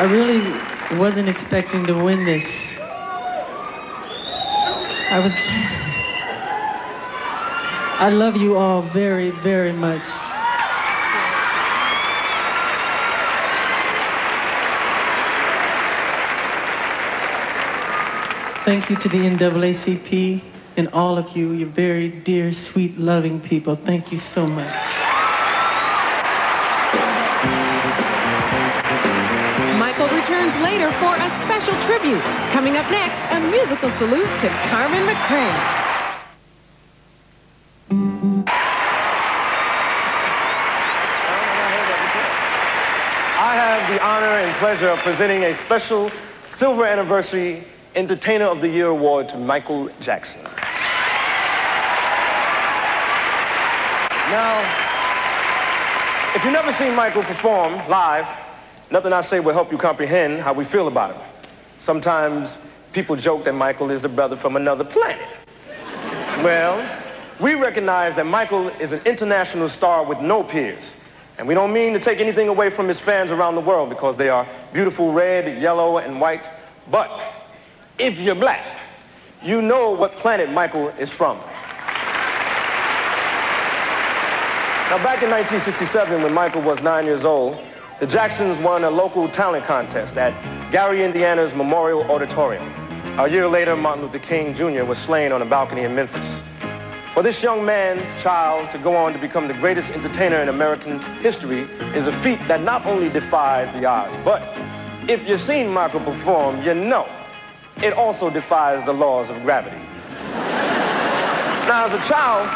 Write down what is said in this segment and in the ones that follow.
I really wasn't expecting to win this. I was... I love you all very, very much. Thank you to the NAACP and all of you. You're very dear, sweet, loving people. Thank you so much. Tribute. Coming up next, a musical salute to Carmen McRae. I have the honor and pleasure of presenting a special silver anniversary Entertainer of the Year award to Michael Jackson. Now, if you've never seen Michael perform live, nothing I say will help you comprehend how we feel about him. Sometimes people joke that Michael is a brother from another planet. Well, we recognize that Michael is an international star with no peers. And we don't mean to take anything away from his fans around the world because they are beautiful red, yellow, and white. But if you're black, you know what planet Michael is from. Now, back in 1967, when Michael was nine years old, the Jacksons won a local talent contest at Gary, Indiana's Memorial Auditorium. A year later, Martin Luther King Jr. was slain on a balcony in Memphis. For this young man, child, to go on to become the greatest entertainer in American history is a feat that not only defies the odds, but if you've seen Michael perform, you know it also defies the laws of gravity. now, as a child,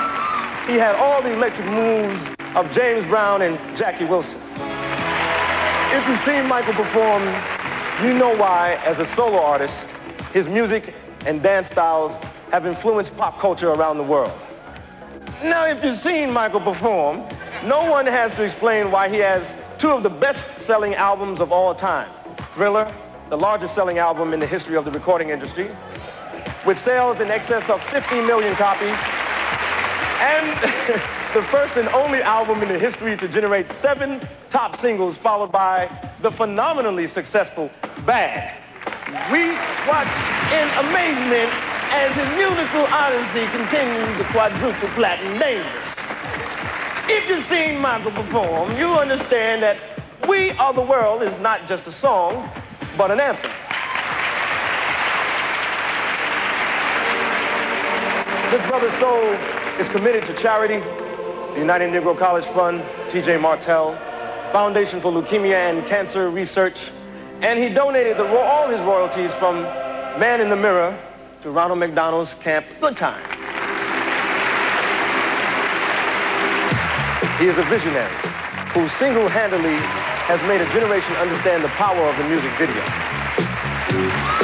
he had all the electric moves of James Brown and Jackie Wilson. If you've seen Michael perform, you know why, as a solo artist, his music and dance styles have influenced pop culture around the world. Now, if you've seen Michael perform, no one has to explain why he has two of the best-selling albums of all time, Thriller the largest selling album in the history of the recording industry, with sales in excess of 50 million copies, and the first and only album in the history to generate seven top singles, followed by the phenomenally successful Bad. We watch in amazement as his musical odyssey continues the quadruple platinum dangerous. If you've seen Michael perform, you understand that We Are the World is not just a song, but an anthem. This Brother Soul is committed to charity, the United Negro College Fund, T.J. Martell, Foundation for Leukemia and Cancer Research, and he donated the, all his royalties from Man in the Mirror to Ronald McDonald's Camp Good Time. He is a visionary who single-handedly has made a generation understand the power of the music video.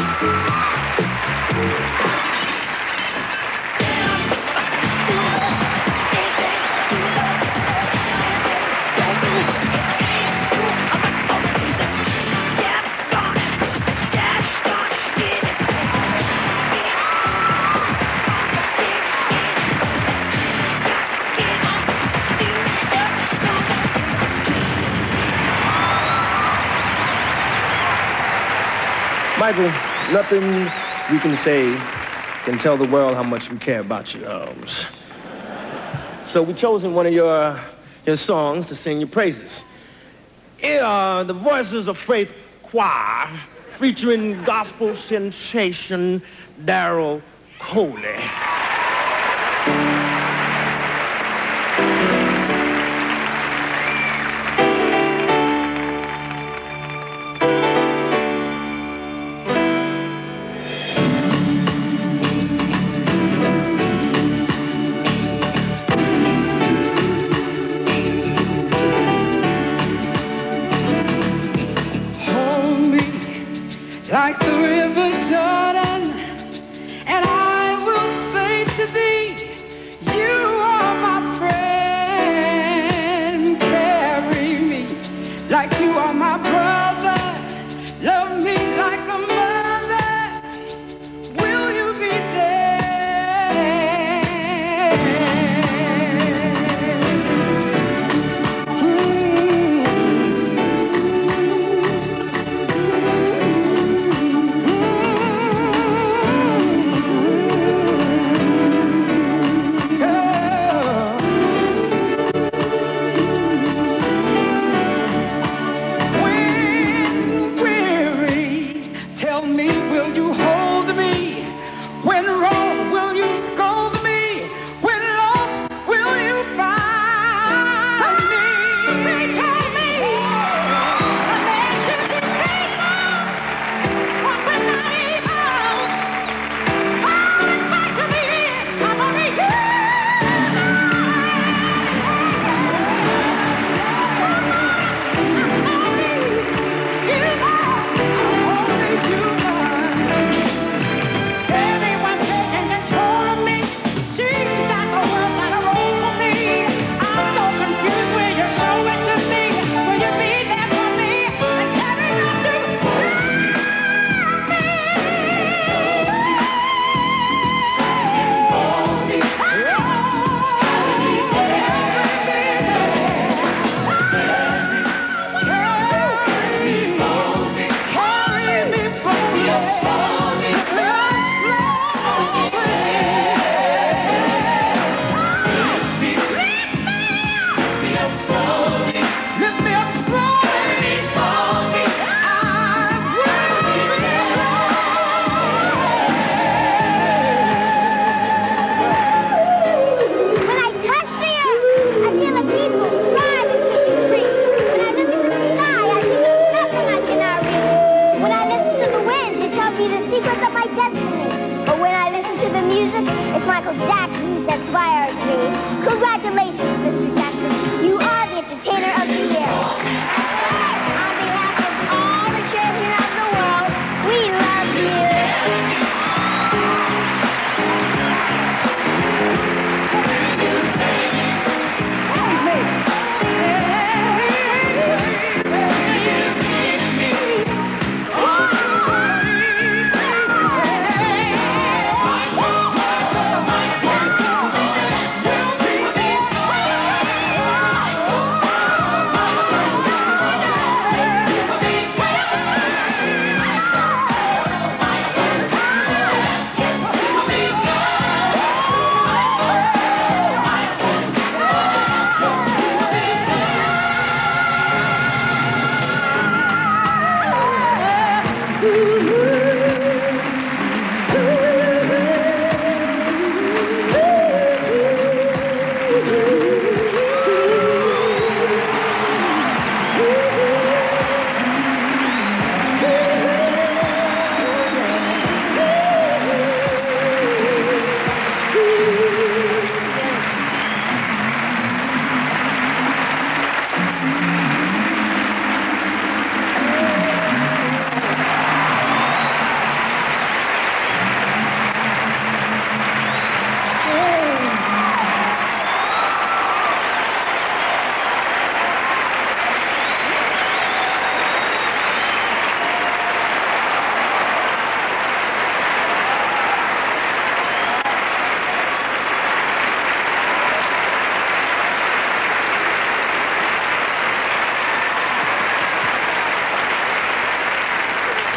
Michael, nothing you can say can tell the world how much we care about you. Um, so we've chosen one of your, your songs to sing your praises. Here are the Voices of Faith Choir featuring gospel sensation Daryl Coley. Ooh.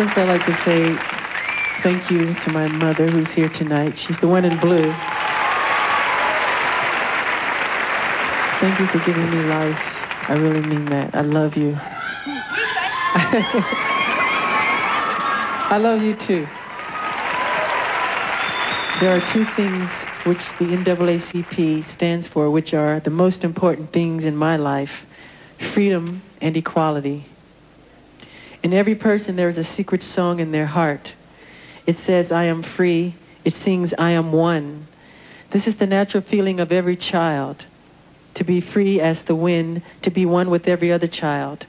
First, I'd like to say thank you to my mother who's here tonight. She's the one in blue. Thank you for giving me life. I really mean that. I love you. I love you too. There are two things which the NAACP stands for, which are the most important things in my life, freedom and equality. In every person, there is a secret song in their heart. It says, I am free. It sings, I am one. This is the natural feeling of every child, to be free as the wind, to be one with every other child.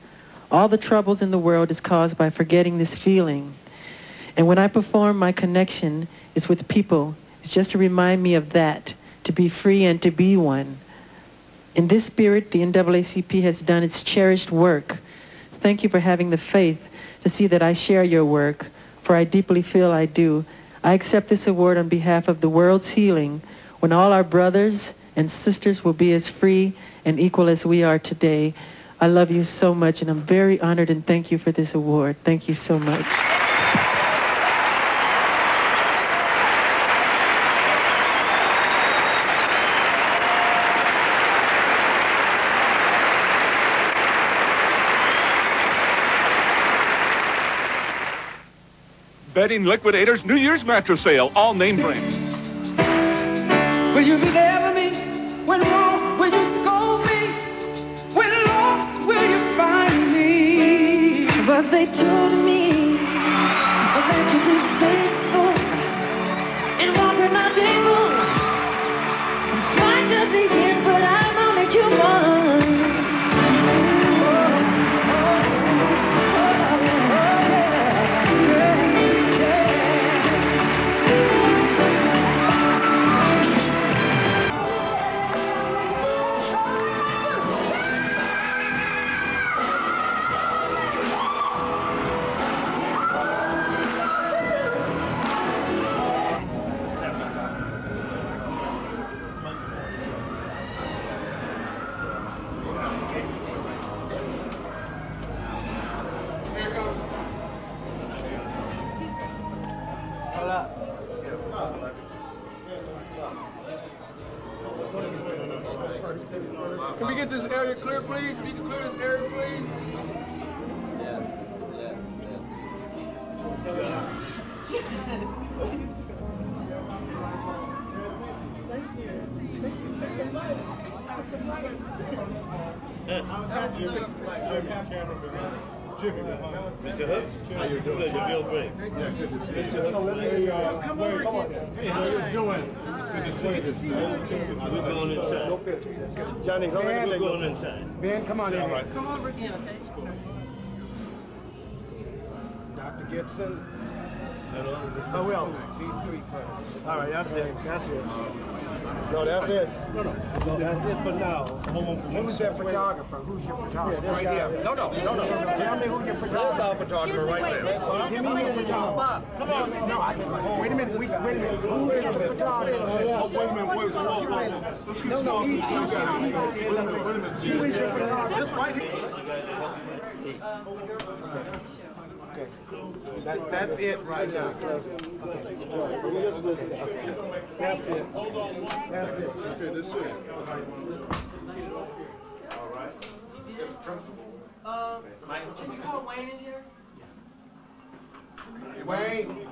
All the troubles in the world is caused by forgetting this feeling. And when I perform, my connection is with people. It's just to remind me of that, to be free and to be one. In this spirit, the NAACP has done its cherished work Thank you for having the faith to see that I share your work, for I deeply feel I do. I accept this award on behalf of the world's healing when all our brothers and sisters will be as free and equal as we are today. I love you so much, and I'm very honored and thank you for this award. Thank you so much. Bedding Liquidators New Year's mattress sale. All name brands. Will you be there for me when wrong? Will you scold me when lost? Will you find me? But they told Can we get this area clear, please? If you can clear this area, please. Mr. Hooks, how you doing? Good, you feel great. Mr. Hooks, Hey, uh, come on, come on. hey, how you doing? Good to see you. We're going inside. Johnny, go ahead. We're going inside. Ben, come on in here. Come over again, okay? Dr. Gibson. Oh, Hello. Who else? These three first. All right, that's it. That's it. No, that's it. No, no. No, that's it for now. Who's that photographer? Who's your photographer? right here. No, no, no, no. Tell me who your photographer is. our photographer right there. Give me your photographer. Come on. No, I can. Oh, wait a minute. Wait, wait a minute. Who is the photographer? Oh, wait a minute. Wait, whoa, whoa, whoa. Let's get No, no, started. he's, he's, You got it. he's, Wait a minute. Wait a minute. Who is your photographer? This right here. Okay. That, that's it right now. Okay. That's it. That's it. Okay, this it. All right. Uh, can you call Wayne in here? Wayne.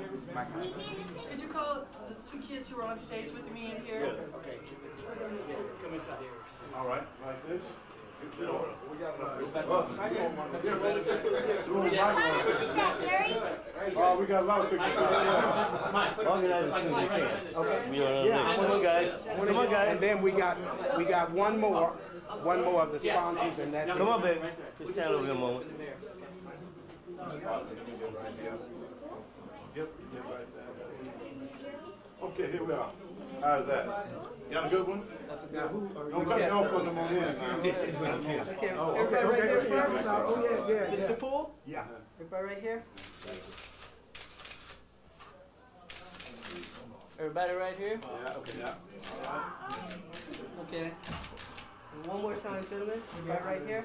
Could you call the two kids who were on stage with me in here? Okay. Come inside. All right, like this. Oh, we got a lot of pictures. Come on, guys. Come on, guys. And then we got, we got one more, one more of the sponsors, and that's Come on, baby. Just stand over here a moment. Okay, here we are. How's that? You got a good one? Don't cut me off because I'm on in. Oh, okay, okay, okay. Oh, yeah, yeah, yeah. Mr. Poole? Yeah. Everybody right here? Everybody right here? Yeah, okay, yeah. Okay. And one more time, gentlemen. Everybody right here?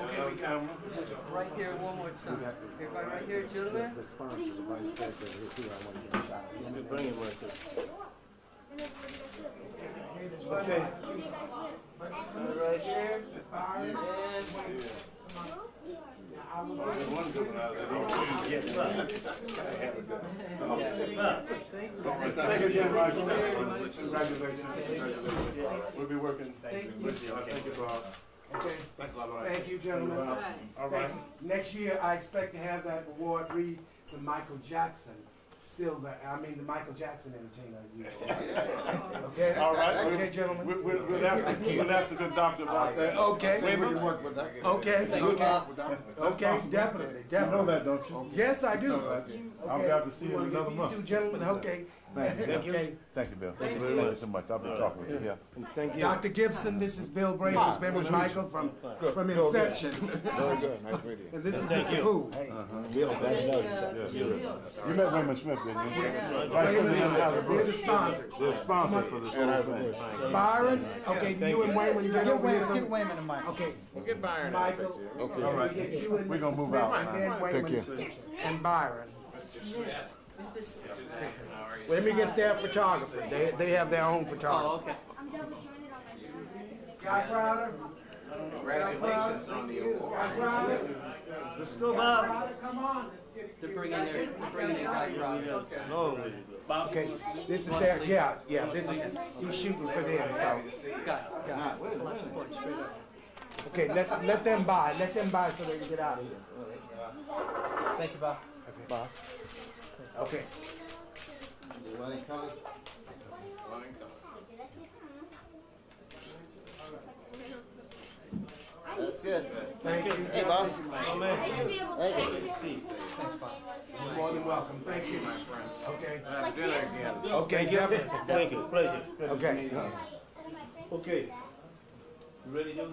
Okay, we got Right here, one more time. Everybody right here, gentlemen? The sponsor, the vice president is here. I want to give a shout out. Let me bring him right there. Okay. Right here. And There's one good one out there. Thank you again, Roger. Congratulations. Congratulations. We'll be working with you. Thank you, Bob. Okay. Thanks a lot. Thank you, gentlemen. All right. Next year, I expect to have that award read to Michael Jackson, silver, I mean, the Michael Jackson Entertainer of the Year. Okay? All right. Okay, gentlemen. We'll, we'll, we'll ask, the- we'll ask the good doctor about that. Okay. Raymond? Okay, okay. Okay, definitely, You know definitely. that, don't you? Yes, I do. I'll be out to see you wanna in get another these month. two gentlemen, okay. Thank you. Okay. Thank you, Bill. Thank you very so much. I'll be talking with you here. Thank you. Dr. Gibson, this is Bill Bray, who's ah. been with Michael from, from inception. Very good. Nice meeting you. And this is Thank Mr. you. Who. Uh-huh. Bill, thank you. Yes, you met Raymond Smith, didn't you? Vice President of the House of They're the Brooks. sponsors. They're sponsors for this whole thing. Byron, okay, you and Wayne, when you get over here. Get Wayman and Mike. Okay, We'll get Byron. Michael. Okay. All right. Get you and We're gonna move out. And then Take Wayman and Byron. Mr. Let me get their photographer. They, they have their own photographer. Oh, photographer. okay. Guy Crowder? Congratulations on the award. Guy Crowder? Let's go, Bob. Crowder, come on. Let's get it. They're bringing their, they're bringing their guy crowd. No, Bob. Okay, this is their, yeah, yeah, this is, he's shooting for them, so. Got it, got it. And point straight up. Okay, let, let them buy, let them buy so they can get out of here. Thank you, Bob. Bob. Okay, Bob. Okay. That's good. Thank you. Hey, boss. Oh, man. Thank you. You're more than welcome, thank you. Okay. Uh, Okay, definitely. Thank you. Pleasure. Okay. Okay. You ready, Joe?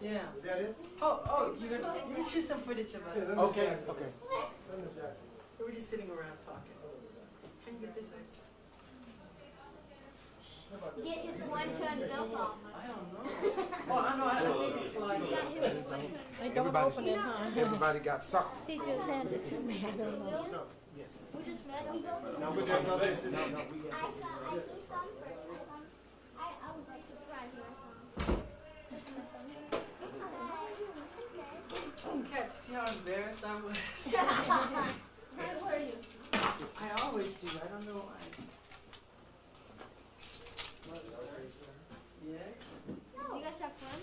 Yeah. Is that it? Oh, oh, you can, you can shoot some footage of us. Okay, okay. We were just sitting around talking. Can you get this? Get his one ton belt off. I don't know. Oh, I know, I think it's like. They don't open in time. Everybody got something. He just handed it to me. I don't know. Yes. We just met him. No, we got nothing. No, no, we I saw, I think saw him first. I saw him. I, I was like surprised when I saw him. Just when I saw him. Oh, Catch, see how embarrassed I was? hi. How were you? I always do, I don't know why. Yes? You guys have fun?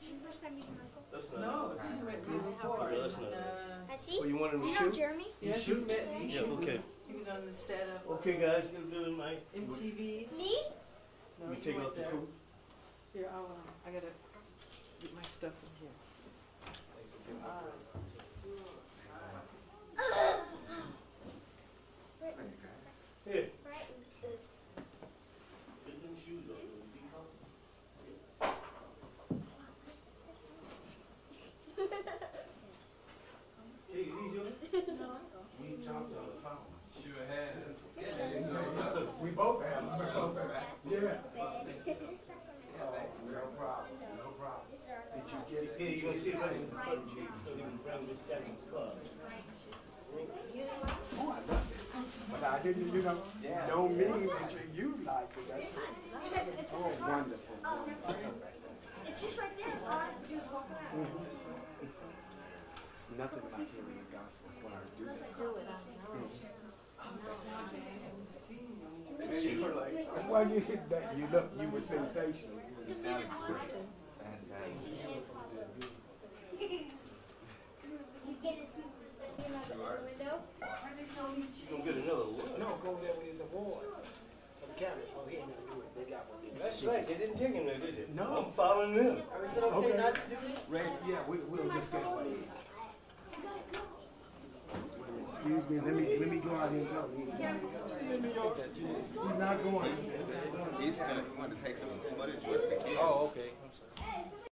This is the first time meeting Michael. That's not. No, she's met me before. Yeah, that's not- Uh, Has he? Oh, you wanted him to know shoot? Jeremy? Yes, he's met me. Yeah, okay. He was on the set of Okay, guys, you do it, Mike. MTV. Me? No, You he take went off the there. coat. Here, I'll, um, I gotta get my stuff in here. Uh, Here. Right. Get them shoes on. Hey, these yours? We talked on the phone. Sure have. We both have. We both have. Yeah. No problem, no problem. Did you get it? Here, you gonna see can front cheek so can grab this second car. Oh, I love it. But I didn't, you know, don't mean that you, you like it. That's oh, wonderful. It's just right there. All I have to do is walk around. Mm-hmm. It's nothing about hearing the gospel choir do that. Do it, I know. And you were like, when you hit that, you look, you were sensational. You gonna get another award. No, go there with his award. The cameras. Oh, he ain't gonna. They got they did. That's right. They didn't take him there, did they? No. I'm following them. I was okay, okay. not to do it. Right, yeah, we, we'll just get one. Excuse me, let me, let me go out here and tell him. He's not going. He's gonna, he wanted to take some footage with the kids. Oh, okay.